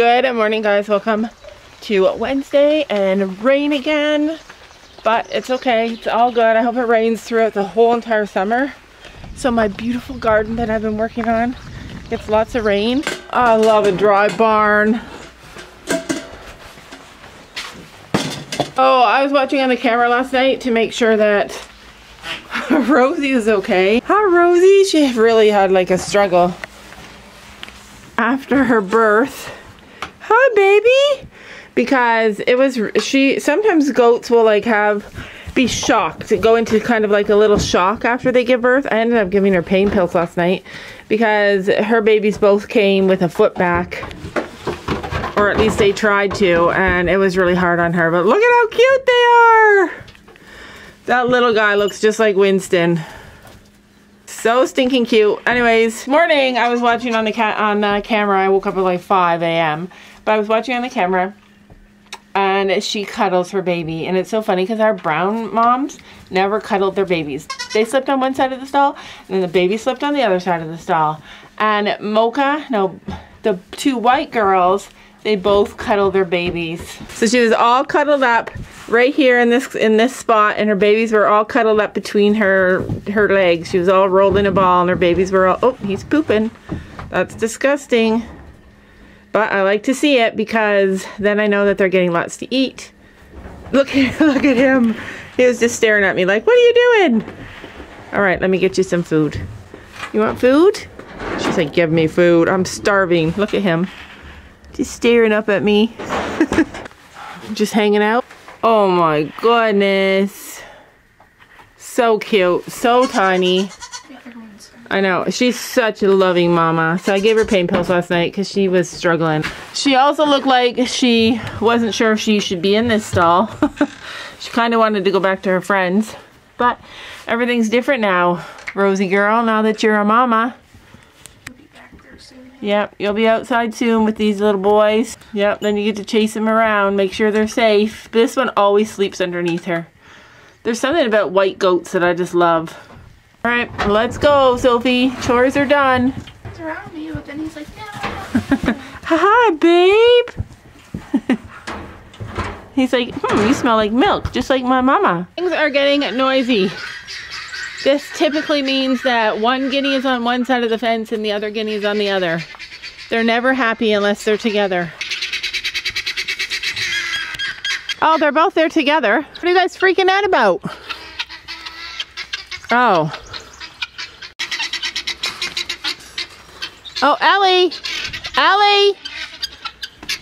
Good morning guys, welcome to Wednesday and rain again. But it's okay, it's all good. I hope it rains throughout the whole entire summer. So my beautiful garden that I've been working on gets lots of rain. I love a dry barn. Oh, I was watching on the camera last night to make sure that Rosie is okay. Hi Rosie, she really had like a struggle after her birth. Hi baby! Because it was, she, sometimes goats will like have, be shocked, go into kind of like a little shock after they give birth. I ended up giving her pain pills last night because her babies both came with a foot back or at least they tried to, and it was really hard on her. But look at how cute they are! That little guy looks just like Winston. So stinking cute. Anyways, morning, I was watching on the cat on the camera. I woke up at like 5 a.m. But I was watching on the camera, and she cuddles her baby. And it's so funny because our brown moms never cuddled their babies. They slept on one side of the stall, and then the baby slept on the other side of the stall. And Mocha, no, the two white girls, they both cuddle their babies. So she was all cuddled up right here in this in this spot and her babies were all cuddled up between her her legs. She was all rolled in a ball and her babies were all oh, he's pooping. That's disgusting. But I like to see it because then I know that they're getting lots to eat. Look look at him. He was just staring at me like, "What are you doing?" All right, let me get you some food. You want food? She's like, "Give me food. I'm starving." Look at him. Just staring up at me. Just hanging out. Oh my goodness. So cute. So tiny. I know. She's such a loving mama. So I gave her pain pills last night because she was struggling. She also looked like she wasn't sure if she should be in this stall. she kind of wanted to go back to her friends. But everything's different now, Rosie girl, now that you're a mama. Yep, you'll be outside soon with these little boys. Yep, then you get to chase them around, make sure they're safe. This one always sleeps underneath her. There's something about white goats that I just love. All right, let's go, Sophie. Chores are done. It's around me, but then he's like, no. Hi, babe. he's like, hmm, you smell like milk, just like my mama. Things are getting noisy. This typically means that one guinea is on one side of the fence and the other guinea is on the other. They're never happy unless they're together. Oh, they're both there together. What are you guys freaking out about? Oh. Oh, Ellie! Ellie!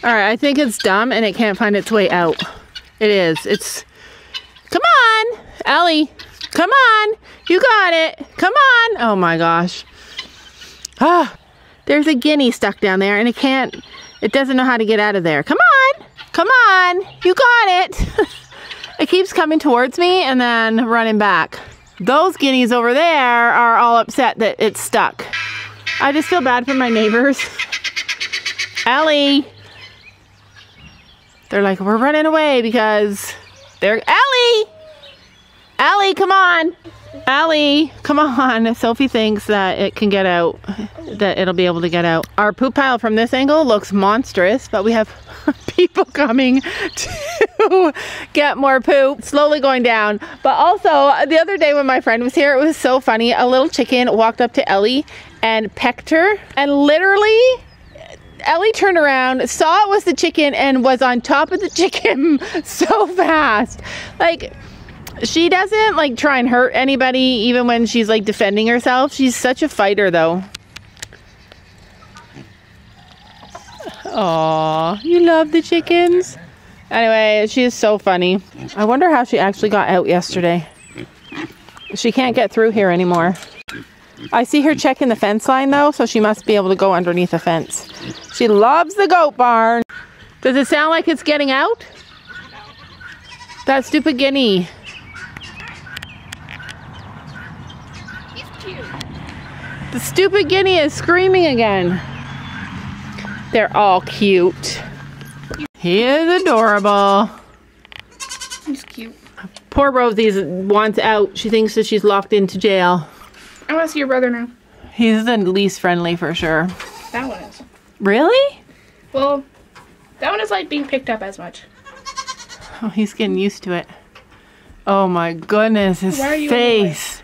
Alright, I think it's dumb and it can't find its way out. It is. It's... Come on! Ellie! Come on! You got it! Come on! Oh my gosh. Ah! There's a guinea stuck down there and it can't... It doesn't know how to get out of there. Come on! Come on! You got it! it keeps coming towards me and then running back. Those guineas over there are all upset that it's stuck. I just feel bad for my neighbors. Ellie! They're like, we're running away because they're... Ellie! Allie, come on. Allie, come on. Sophie thinks that it can get out, that it'll be able to get out. Our poop pile from this angle looks monstrous, but we have people coming to get more poop. Slowly going down. But also, the other day when my friend was here, it was so funny. A little chicken walked up to Ellie and pecked her. And literally, Ellie turned around, saw it was the chicken, and was on top of the chicken so fast. Like, she doesn't like try and hurt anybody even when she's like defending herself. She's such a fighter though. Aw, you love the chickens? Anyway, she is so funny. I wonder how she actually got out yesterday. She can't get through here anymore. I see her checking the fence line though, so she must be able to go underneath the fence. She loves the goat barn. Does it sound like it's getting out? That stupid guinea. He's cute. The stupid guinea is screaming again. They're all cute. He is adorable. He's cute. Poor Rosie wants out. She thinks that she's locked into jail. I want to see your brother now. He's the least friendly for sure. That one is. Really? Well, That one is like being picked up as much. Oh, he's getting used to it. Oh my goodness, his Why are you in the way? face.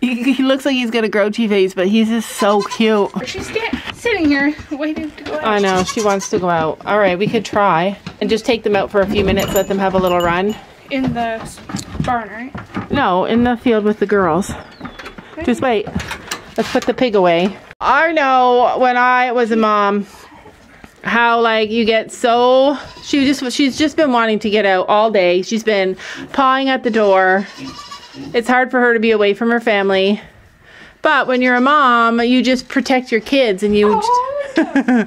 He, he looks like he's got a grouchy face, but he's just so cute. She's sitting here waiting to go out. I know, she wants to go out. All right, we could try and just take them out for a few minutes, let them have a little run. In the barn, right? No, in the field with the girls. Just wait. Let's put the pig away. I know when I was a mom how like you get so she just she's just been wanting to get out all day. She's been pawing at the door. It's hard for her to be away from her family. But when you're a mom, you just protect your kids and you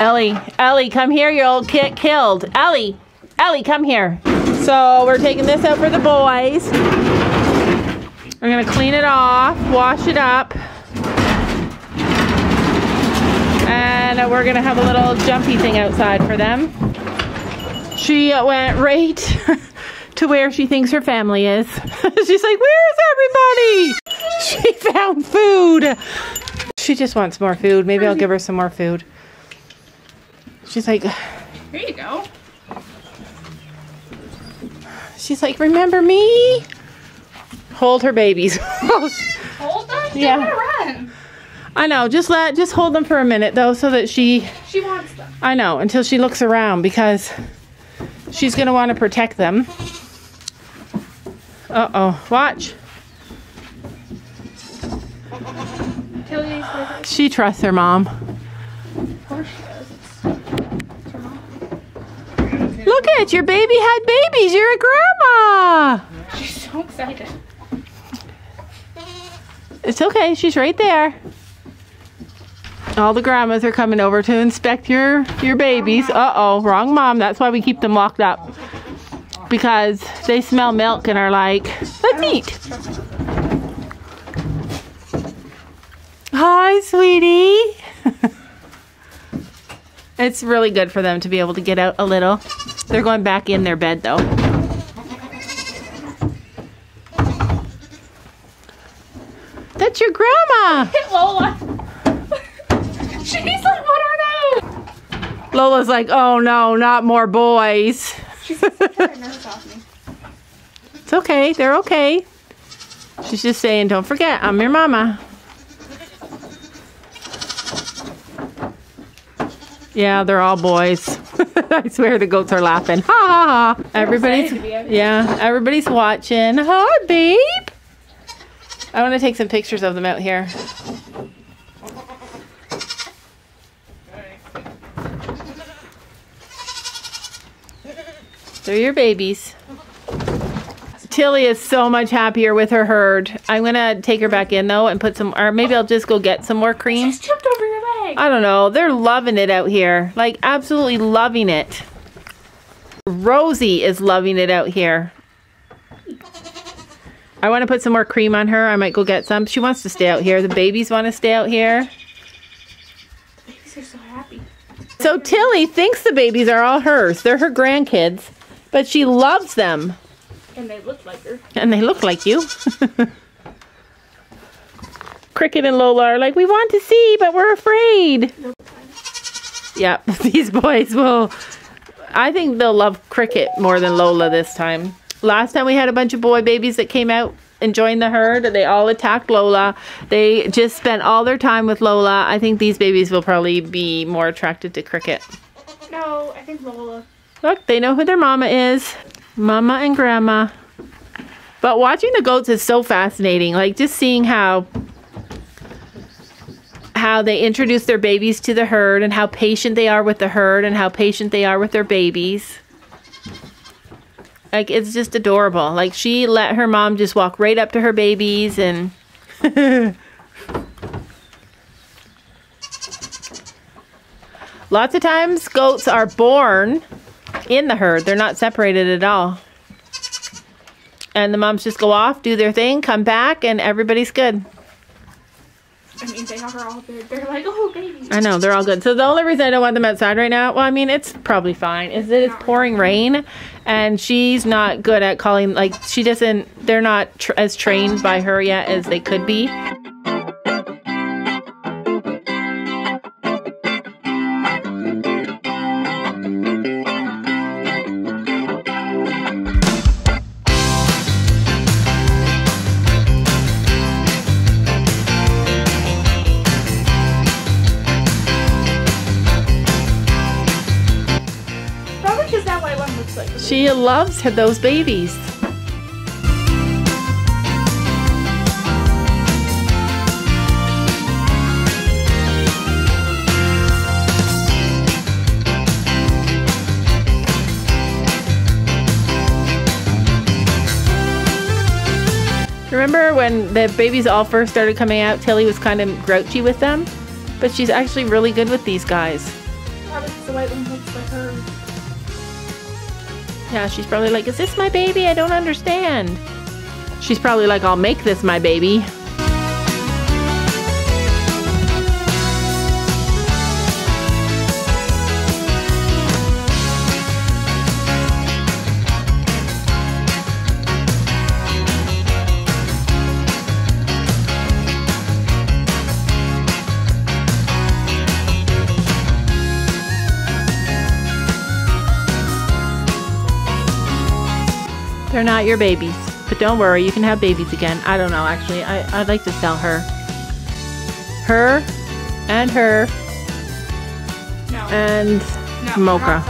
Ellie, Ellie, come here. you old kid killed. Ellie, Ellie, come here. So we're taking this out for the boys. We're gonna clean it off, wash it up, and we're gonna have a little jumpy thing outside for them. She went right to where she thinks her family is. She's like, "Where's everybody?" She found food. She just wants more food. Maybe I'll give her some more food. She's like, Here you go. She's like, remember me? Hold her babies. Hold them? Yeah. Run. I know. Just let, just hold them for a minute though, so that she, She wants them. I know, until she looks around because she's gonna want to protect them. Uh oh. Watch. Tilly's with us. She trusts her mom. Of course she does. It's, it's her mom. Look at your baby had babies. You're a grandma. She's so excited. It's okay. She's right there. All the grandmas are coming over to inspect your your babies. Uh oh, wrong mom. That's why we keep them locked up because they smell milk and are like, let's eat. Hi, sweetie. it's really good for them to be able to get out a little. They're going back in their bed though. That's your grandma. Lola. She's like, what are those? Lola's like, oh no, not more boys. She's like, get her nerves off me. It's okay, they're okay. She's just saying, don't forget, I'm your mama. Yeah, they're all boys. I swear the goats are laughing. Ha ha ha. Everybody's excited to be out. yeah, everybody's watching. Hi, babe. I want to take some pictures of them out here. They're your babies. Tilly is so much happier with her herd. I'm gonna take her back in though and put some, or maybe I'll just go get some more cream. Just tripped over your leg. I don't know. They're loving it out here. Like, absolutely loving it. Rosie is loving it out here. I want to put some more cream on her. I might go get some. She wants to stay out here. The babies want to stay out here. Babies are so happy. So Tilly thinks the babies are all hers. They're her grandkids, but she loves them. And they look like her. And they look like you. Cricket and Lola are like, we want to see, but we're afraid. Yep, these boys will. I think they'll love Cricket more than Lola this time. Last time we had a bunch of boy babies that came out and joined the herd. They all attacked Lola. They just spent all their time with Lola. I think these babies will probably be more attracted to Cricket. No, I think Lola. Look, they know who their mama is. Mama and grandma. But watching the goats is so fascinating. Like just seeing how how they introduce their babies to the herd and how patient they are with the herd and how patient they are with their babies. Like it's just adorable. Like she let her mom just walk right up to her babies and Lots of times goats are born in the herd. They're not separated at all. And the moms just go off, do their thing, come back, and everybody's good. I mean, they are all big. They're like, oh, baby. I know, they're all good. So the only reason I don't want them outside right now, well, I mean, it's probably fine, is that it's pouring rain, and she's not good at calling, like, she doesn't, they're not tr- as trained by her yet as they could be. She loves those babies. Remember when the babies all first started coming out, Tilly was kind of grouchy with them? But she's actually really good with these guys. The white one looks like her. Yeah, she's probably like, is this my baby? I don't understand. She's probably like, I'll make this my baby. They're not your babies. But don't worry, you can have babies again. I don't know, actually. I, I'd like to sell her. Her and her No. and no. Mocha.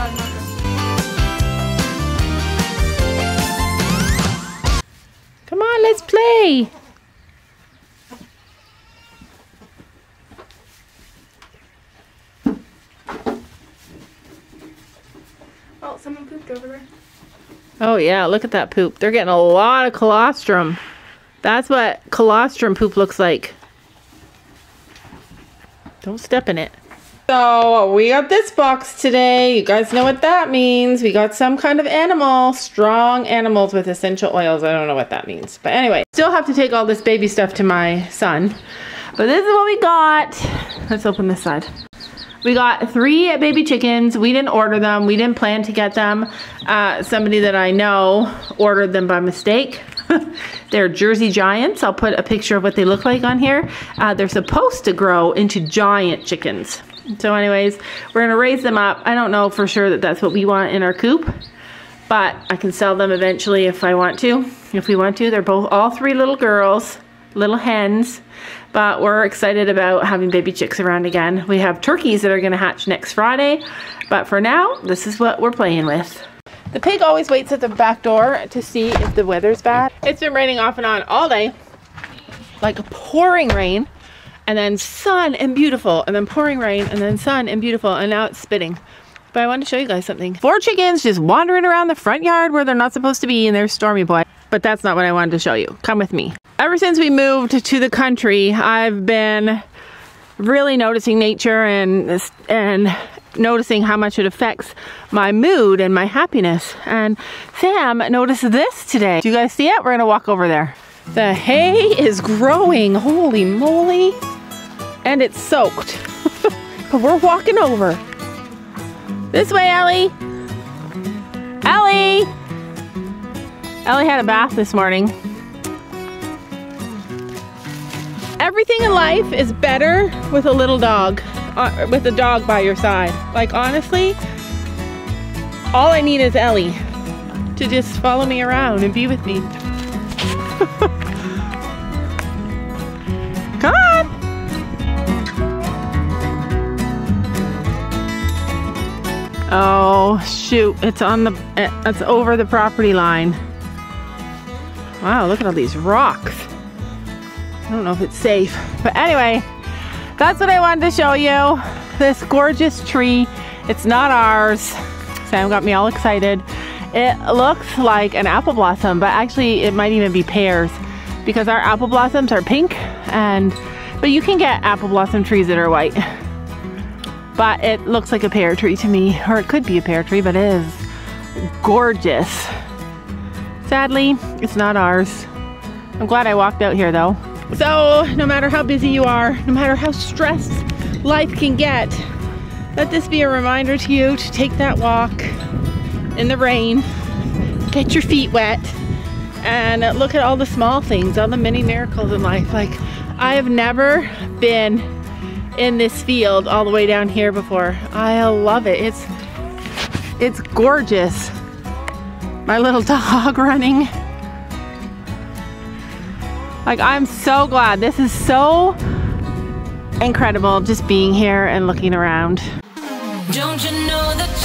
Come on, let's play. Oh, someone pooped over there. Oh yeah, look at that poop. They're getting a lot of colostrum. That's what colostrum poop looks like. Don't step in it. So we got this box today. You guys know what that means. We got some kind of animal, strong animals with essential oils. I don't know what that means. But anyway, still have to take all this baby stuff to my son. But this is what we got. Let's open this side. We got three baby chickens. We didn't order them. We didn't plan to get them. Uh, somebody that I know ordered them by mistake. they're Jersey Giants. I'll put a picture of what they look like on here. Uh, they're supposed to grow into giant chickens. So anyways, we're gonna raise them up. I don't know for sure that that's what we want in our coop, but I can sell them eventually if I want to. If we want to, they're both all three little girls, little hens but we're excited about having baby chicks around again. We have turkeys that are gonna hatch next Friday, but for now, this is what we're playing with. The pig always waits at the back door to see if the weather's bad. It's been raining off and on all day, like a pouring rain, and then sun and beautiful, and then pouring rain, and then sun and beautiful, and now it's spitting. But I wanted to show you guys something. Four chickens just wandering around the front yard where they're not supposed to be, and they're Stormy Boy. But that's not what I wanted to show you. Come with me. Ever since we moved to the country, I've been really noticing nature and and noticing how much it affects my mood and my happiness. And Sam noticed this today. Do you guys see it? We're gonna walk over there. The hay is growing. Holy moly. And it's soaked. but we're walking over. This way, Ellie. Ellie. Ellie had a bath this morning. Everything in life is better with a little dog, uh, with a dog by your side. Like honestly, all I need is Ellie to just follow me around and be with me. Come on. Oh shoot! It's on the. It's over the property line. Wow! Look at all these rocks. I don't know if it's safe. But anyway, that's what I wanted to show you. This gorgeous tree. It's not ours. Sam got me all excited. It looks like an apple blossom, but actually it might even be pears because our apple blossoms are pink and but you can get apple blossom trees that are white. But it looks like a pear tree to me, or it could be a pear tree, but it is gorgeous. Sadly, it's not ours. I'm glad I walked out here though. So, no matter how busy you are, no matter how stressed life can get, let this be a reminder to you to take that walk in the rain, get your feet wet, and look at all the small things, all the many miracles in life. Like, I have never been in this field all the way down here before. I love it. It's it's gorgeous. My little dog running. Like, I'm so glad. This is so incredible just being here and looking around. Don't you know that?